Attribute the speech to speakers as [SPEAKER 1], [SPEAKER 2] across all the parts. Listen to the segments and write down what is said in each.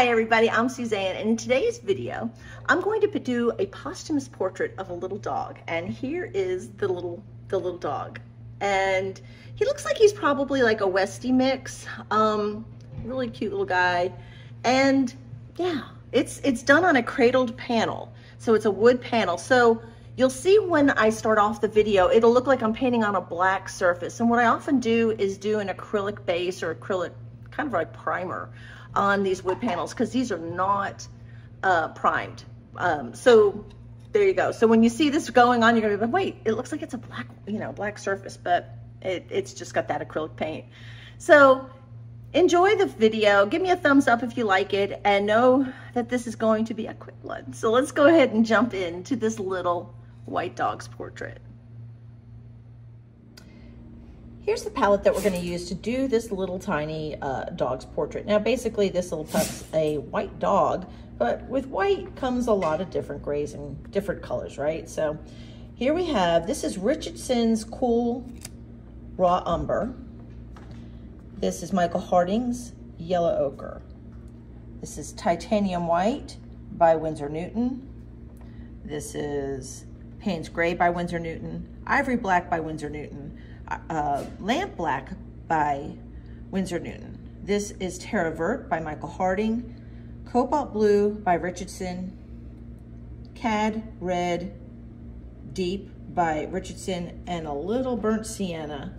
[SPEAKER 1] Hi everybody, I'm Suzanne and in today's video, I'm going to do a posthumous portrait of a little dog and here is the little the little dog. And he looks like he's probably like a Westie mix, um, really cute little guy. And yeah, it's it's done on a cradled panel, so it's a wood panel. So you'll see when I start off the video, it'll look like I'm painting on a black surface. And what I often do is do an acrylic base or acrylic kind of like primer on these wood panels because these are not uh, primed. Um, so there you go. So when you see this going on, you're gonna be like, wait, it looks like it's a black, you know, black surface, but it, it's just got that acrylic paint. So enjoy the video. Give me a thumbs up if you like it and know that this is going to be a quick one. So let's go ahead and jump into this little white dog's portrait. Here's the palette that we're going to use to do this little tiny uh, dog's portrait. Now, basically, this little pup's a white dog, but with white comes a lot of different grays and different colors, right? So here we have, this is Richardson's Cool Raw Umber. This is Michael Harding's Yellow Ochre. This is Titanium White by Winsor Newton. This is Payne's Gray by Winsor Newton. Ivory Black by Winsor Newton uh, Lamp Black by Winsor Newton. This is Terra Vert by Michael Harding. Cobalt Blue by Richardson. Cad Red Deep by Richardson and a little burnt sienna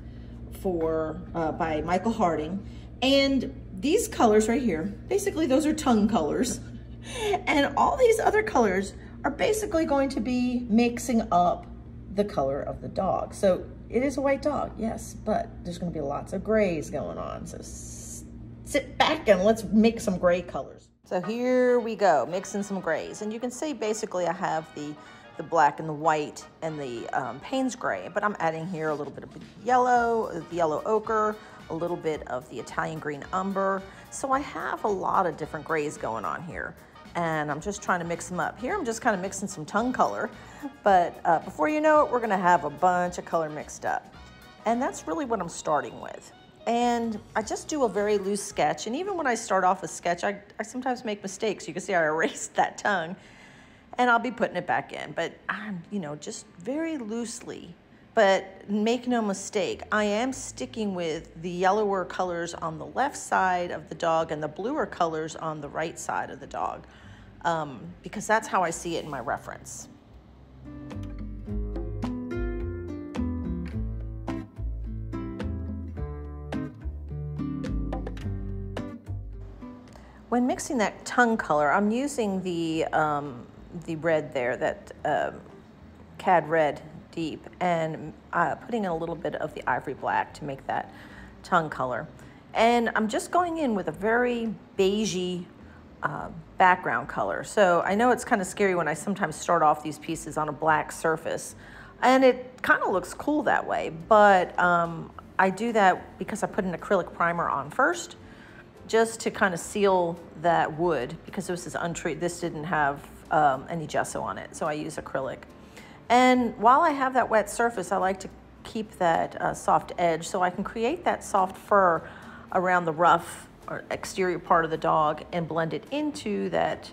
[SPEAKER 1] for uh, by Michael Harding. And these colors right here, basically those are tongue colors. and all these other colors are basically going to be mixing up the color of the dog. So it is a white dog, yes, but there's gonna be lots of grays going on. So sit back and let's make some gray colors. So here we go, mixing some grays. And you can see basically I have the, the black and the white and the um, Payne's gray, but I'm adding here a little bit of yellow, the yellow ochre, a little bit of the Italian green umber. So I have a lot of different grays going on here and I'm just trying to mix them up. Here I'm just kind of mixing some tongue color, but uh, before you know it, we're gonna have a bunch of color mixed up. And that's really what I'm starting with. And I just do a very loose sketch, and even when I start off a sketch, I, I sometimes make mistakes. You can see I erased that tongue, and I'll be putting it back in, but I'm, you know, just very loosely. But make no mistake, I am sticking with the yellower colors on the left side of the dog and the bluer colors on the right side of the dog um, because that's how I see it in my reference. When mixing that tongue color, I'm using the, um, the red there, that uh, Cad Red Deep, and uh, putting in a little bit of the Ivory Black to make that tongue color. And I'm just going in with a very beigey uh, background color. So I know it's kind of scary when I sometimes start off these pieces on a black surface and it kind of looks cool that way, but um, I do that because I put an acrylic primer on first just to kind of seal that wood because this is untreated, this didn't have um, any gesso on it, so I use acrylic. And while I have that wet surface, I like to keep that uh, soft edge so I can create that soft fur around the ruff or exterior part of the dog and blend it into that,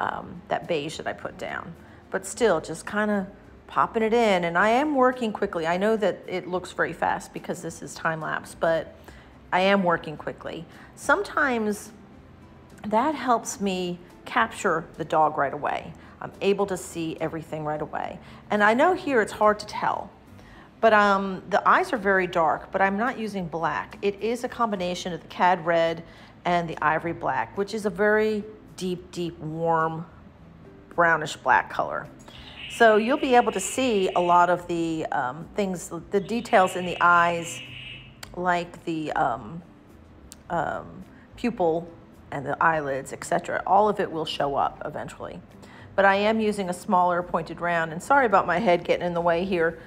[SPEAKER 1] um, that beige that I put down. But still, just kind of popping it in. And I am working quickly. I know that it looks very fast because this is time lapse, but I am working quickly. Sometimes that helps me capture the dog right away. I'm able to see everything right away. And I know here it's hard to tell but um, the eyes are very dark, but I'm not using black. It is a combination of the cad red and the ivory black, which is a very deep, deep, warm, brownish black color. So you'll be able to see a lot of the um, things, the details in the eyes, like the um, um, pupil and the eyelids, etc. All of it will show up eventually. But I am using a smaller pointed round, and sorry about my head getting in the way here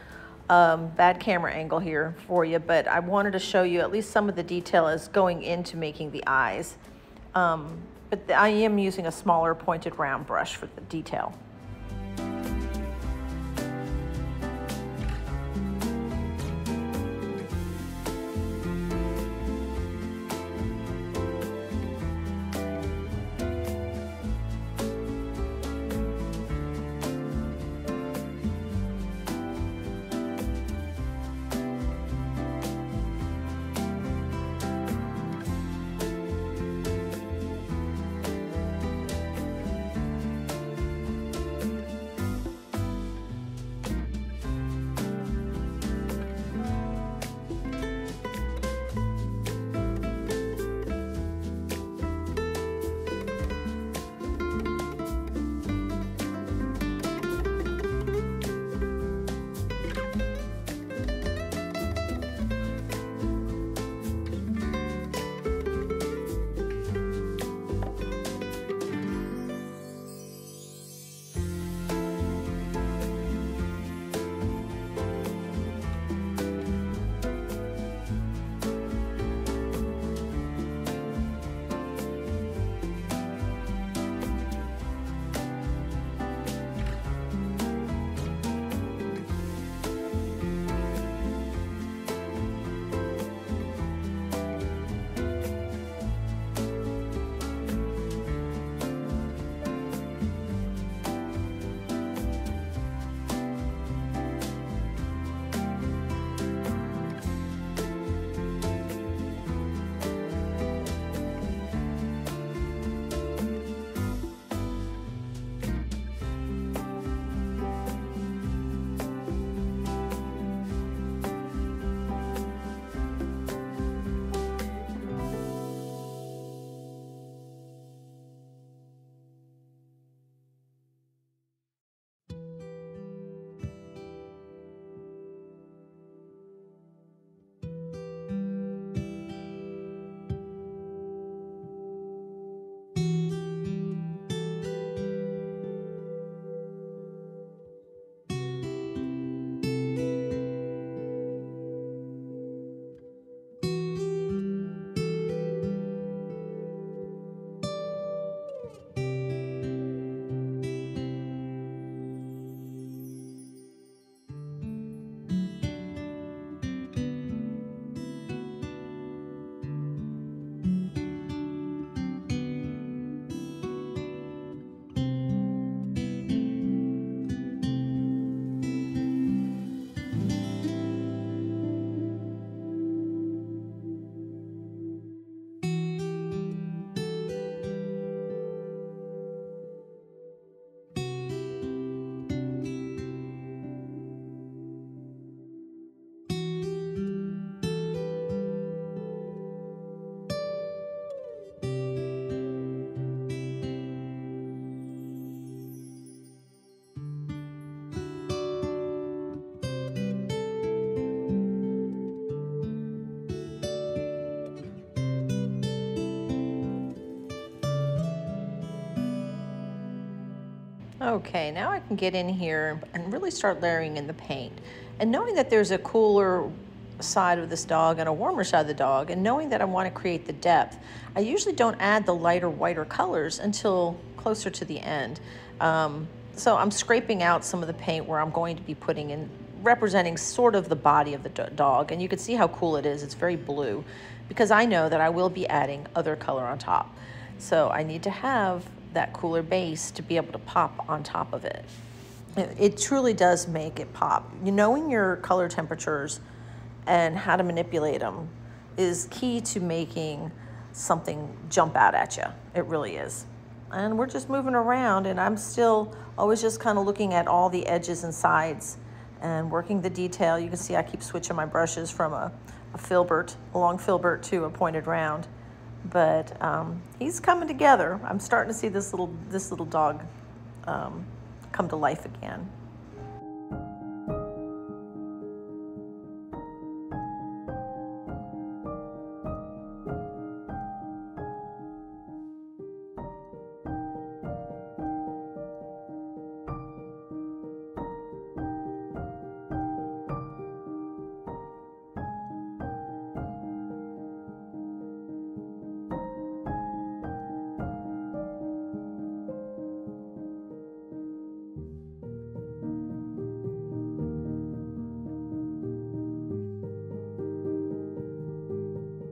[SPEAKER 1] um, bad camera angle here for you, but I wanted to show you at least some of the detail as going into making the eyes. Um, but I am using a smaller pointed round brush for the detail. Okay, now I can get in here and really start layering in the paint. And knowing that there's a cooler side of this dog and a warmer side of the dog, and knowing that I want to create the depth, I usually don't add the lighter, whiter colors until closer to the end. Um, so I'm scraping out some of the paint where I'm going to be putting in, representing sort of the body of the dog. And you can see how cool it is. It's very blue because I know that I will be adding other color on top. So I need to have that cooler base to be able to pop on top of it. It truly does make it pop. You knowing your color temperatures and how to manipulate them is key to making something jump out at you. It really is. And we're just moving around and I'm still always just kind of looking at all the edges and sides and working the detail. You can see I keep switching my brushes from a, a filbert, a long filbert to a pointed round. But um, he's coming together. I'm starting to see this little, this little dog um, come to life again.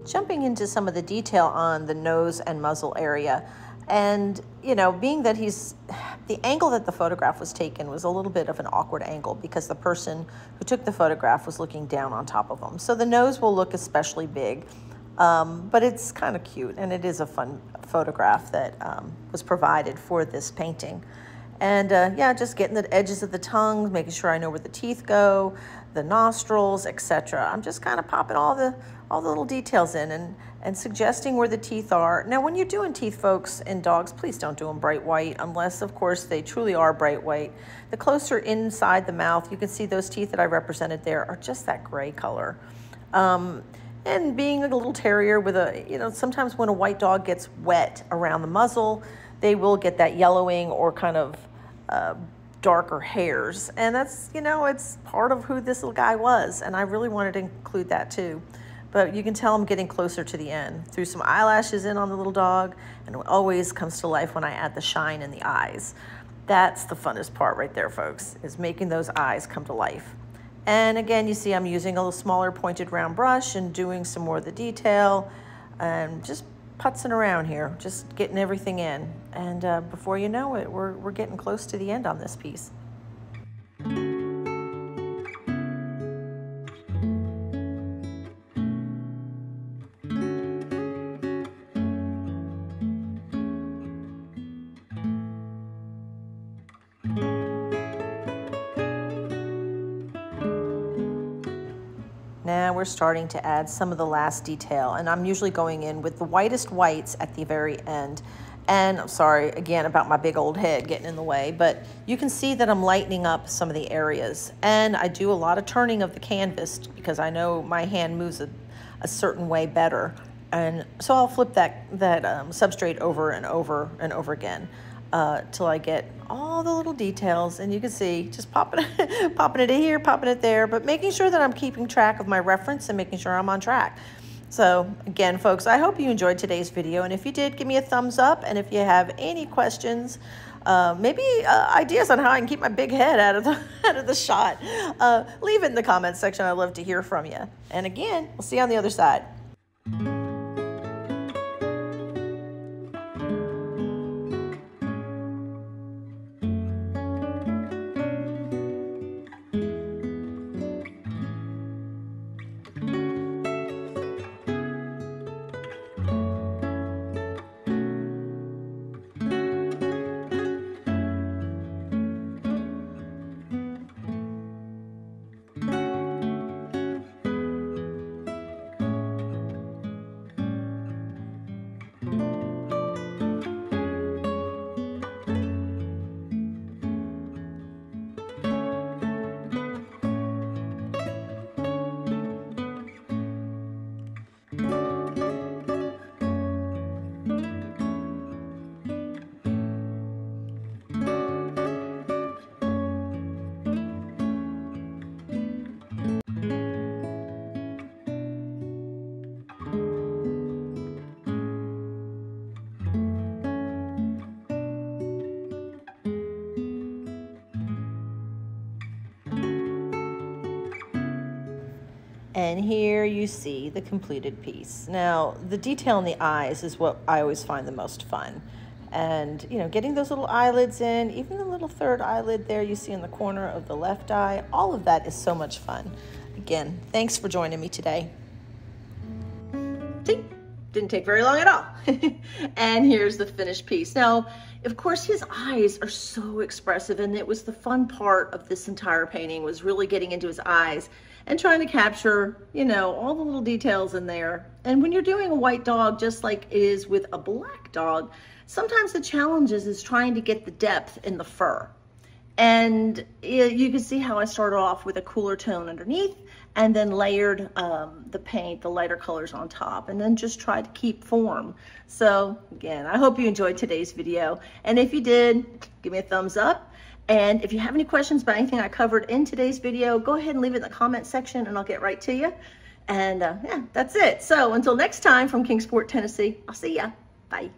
[SPEAKER 1] Jumping into some of the detail on the nose and muzzle area. And, you know, being that he's, the angle that the photograph was taken was a little bit of an awkward angle because the person who took the photograph was looking down on top of him. So the nose will look especially big, um, but it's kind of cute and it is a fun photograph that um, was provided for this painting. And uh, yeah, just getting the edges of the tongue, making sure I know where the teeth go, the nostrils, etc. I'm just kind of popping all the all the little details in and, and suggesting where the teeth are. Now, when you're doing teeth, folks, in dogs, please don't do them bright white, unless, of course, they truly are bright white. The closer inside the mouth, you can see those teeth that I represented there are just that gray color. Um, and being a little terrier with a, you know, sometimes when a white dog gets wet around the muzzle, they will get that yellowing or kind of uh, darker hairs. And that's, you know, it's part of who this little guy was. And I really wanted to include that too but you can tell I'm getting closer to the end. Threw some eyelashes in on the little dog, and it always comes to life when I add the shine in the eyes. That's the funnest part right there, folks, is making those eyes come to life. And again, you see I'm using a little smaller pointed round brush and doing some more of the detail and just putzing around here, just getting everything in. And uh, before you know it, we're, we're getting close to the end on this piece. We're starting to add some of the last detail and I'm usually going in with the whitest whites at the very end. And I'm sorry again about my big old head getting in the way, but you can see that I'm lightening up some of the areas. And I do a lot of turning of the canvas because I know my hand moves a, a certain way better. And so I'll flip that, that um, substrate over and over and over again uh, till I get all the little details and you can see just popping, popping it here, popping it there, but making sure that I'm keeping track of my reference and making sure I'm on track. So again, folks, I hope you enjoyed today's video. And if you did, give me a thumbs up. And if you have any questions, uh, maybe uh, ideas on how I can keep my big head out of the, out of the shot, uh, leave it in the comments section. I'd love to hear from you. And again, we'll see you on the other side. And here you see the completed piece. Now, the detail in the eyes is what I always find the most fun. And, you know, getting those little eyelids in, even the little third eyelid there you see in the corner of the left eye, all of that is so much fun. Again, thanks for joining me today. See? Didn't take very long at all. and here's the finished piece. Now, of course, his eyes are so expressive, and it was the fun part of this entire painting was really getting into his eyes and trying to capture, you know, all the little details in there. And when you're doing a white dog, just like it is with a black dog, sometimes the challenge is, is trying to get the depth in the fur. And you can see how I started off with a cooler tone underneath and then layered um, the paint, the lighter colors on top, and then just tried to keep form. So again, I hope you enjoyed today's video. And if you did, give me a thumbs up. And if you have any questions about anything I covered in today's video, go ahead and leave it in the comment section and I'll get right to you. And uh, yeah, that's it. So until next time from Kingsport, Tennessee, I'll see ya. Bye.